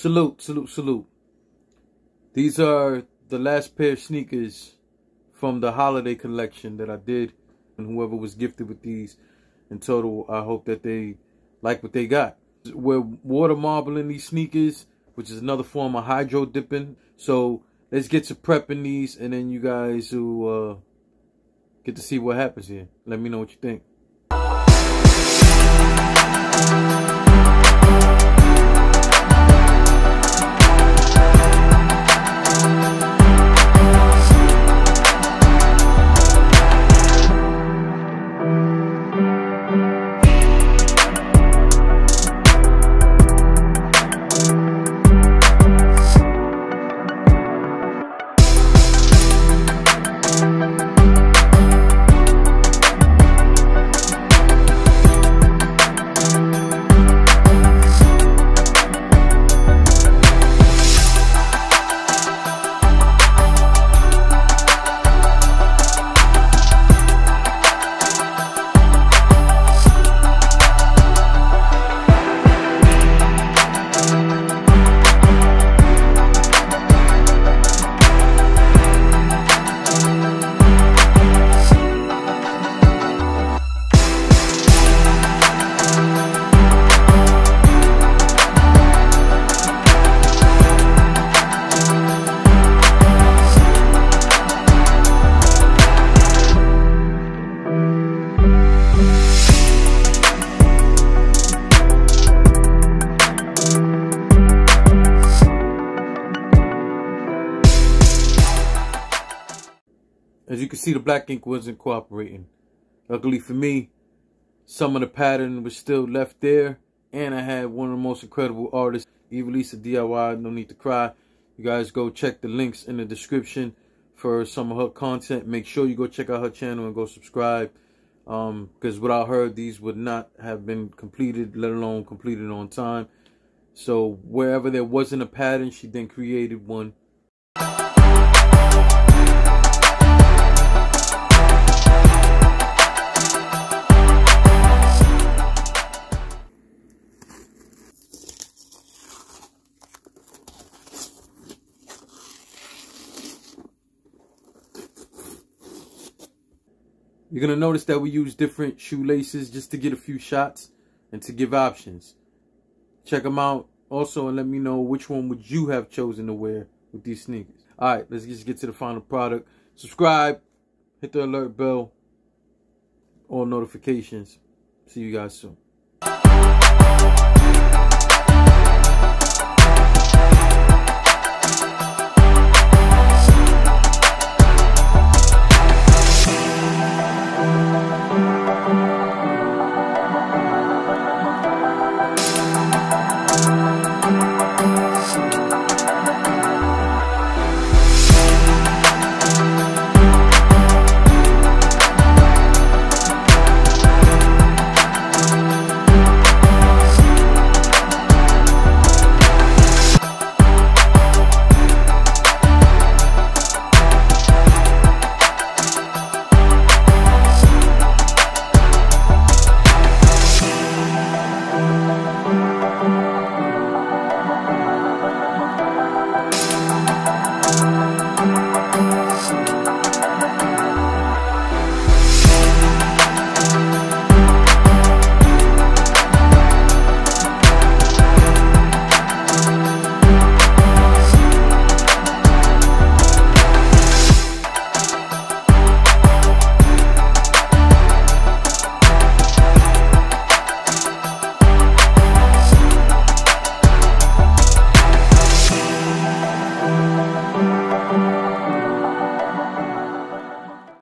Salute, salute, salute. These are the last pair of sneakers from the holiday collection that I did. And whoever was gifted with these in total, I hope that they like what they got. We're water marbling these sneakers, which is another form of hydro dipping. So let's get to prepping these and then you guys who uh, get to see what happens here. Let me know what you think. Can see, the black ink wasn't cooperating. Luckily for me, some of the pattern was still left there. And I had one of the most incredible artists, Ivelisse DIY, No Need to Cry. You guys go check the links in the description for some of her content. Make sure you go check out her channel and go subscribe. Um because um, without her, these would not have been completed, let alone completed on time. So wherever there wasn't a pattern, she then created one You're going to notice that we use different shoelaces just to get a few shots and to give options. Check them out also and let me know which one would you have chosen to wear with these sneakers. All right, let's just get to the final product. Subscribe, hit the alert bell, all notifications. See you guys soon.